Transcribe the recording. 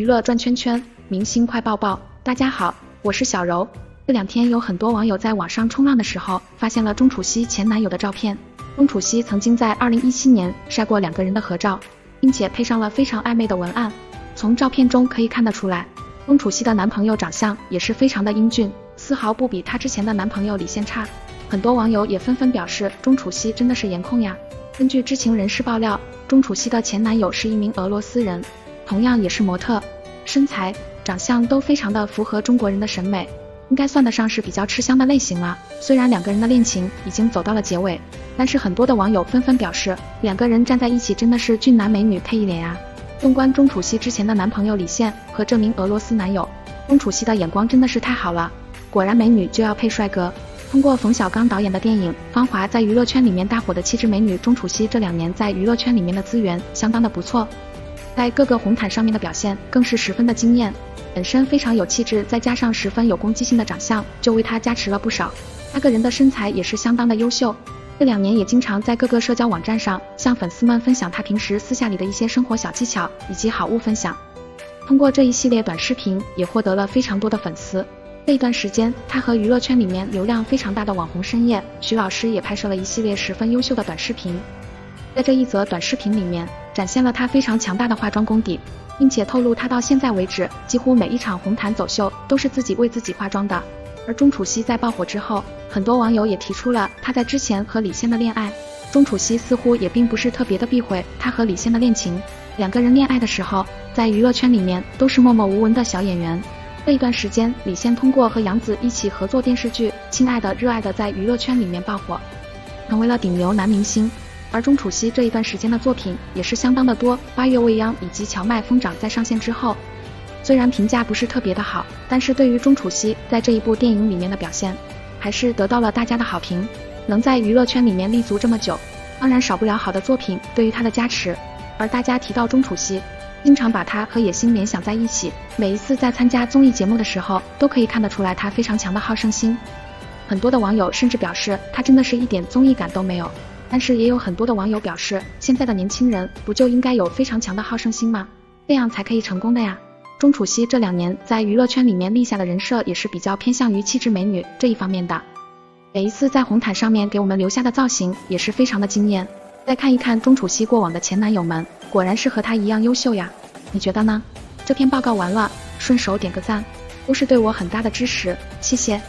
娱乐转圈圈，明星快报报。大家好，我是小柔。这两天有很多网友在网上冲浪的时候，发现了钟楚曦前男友的照片。钟楚曦曾经在二零一七年晒过两个人的合照，并且配上了非常暧昧的文案。从照片中可以看得出来，钟楚曦的男朋友长相也是非常的英俊，丝毫不比她之前的男朋友李现差。很多网友也纷纷表示，钟楚曦真的是颜控呀。根据知情人士爆料，钟楚曦的前男友是一名俄罗斯人，同样也是模特，身材、长相都非常的符合中国人的审美，应该算得上是比较吃香的类型了。虽然两个人的恋情已经走到了结尾，但是很多的网友纷纷表示，两个人站在一起真的是俊男美女配一脸啊。纵观钟楚曦之前的男朋友李现和这名俄罗斯男友，钟楚曦的眼光真的是太好了，果然美女就要配帅哥。通过冯小刚导演的电影《芳华》在娱乐圈里面大火的气质美女钟楚曦，这两年在娱乐圈里面的资源相当的不错，在各个红毯上面的表现更是十分的惊艳。本身非常有气质，再加上十分有攻击性的长相，就为她加持了不少。她个人的身材也是相当的优秀，这两年也经常在各个社交网站上向粉丝们分享她平时私下里的一些生活小技巧以及好物分享。通过这一系列短视频，也获得了非常多的粉丝。这一段时间，他和娱乐圈里面流量非常大的网红深夜徐老师也拍摄了一系列十分优秀的短视频。在这一则短视频里面，展现了他非常强大的化妆功底，并且透露他到现在为止，几乎每一场红毯走秀都是自己为自己化妆的。而钟楚曦在爆火之后，很多网友也提出了他在之前和李现的恋爱。钟楚曦似乎也并不是特别的避讳他和李现的恋情，两个人恋爱的时候，在娱乐圈里面都是默默无闻的小演员。那一段时间，李现通过和杨紫一起合作电视剧《亲爱的热爱的》在娱乐圈里面爆火，成为了顶流男明星。而钟楚曦这一段时间的作品也是相当的多，《八月未央》以及《荞麦疯长》在上线之后，虽然评价不是特别的好，但是对于钟楚曦在这一部电影里面的表现，还是得到了大家的好评。能在娱乐圈里面立足这么久，当然少不了好的作品对于他的加持。而大家提到钟楚曦。经常把他和野心联想在一起，每一次在参加综艺节目的时候，都可以看得出来他非常强的好胜心。很多的网友甚至表示他真的是一点综艺感都没有。但是也有很多的网友表示，现在的年轻人不就应该有非常强的好胜心吗？这样才可以成功的呀。钟楚曦这两年在娱乐圈里面立下的人设也是比较偏向于气质美女这一方面的，每一次在红毯上面给我们留下的造型也是非常的惊艳。再看一看钟楚曦过往的前男友们。果然是和她一样优秀呀，你觉得呢？这篇报告完了，顺手点个赞，都是对我很大的支持，谢谢。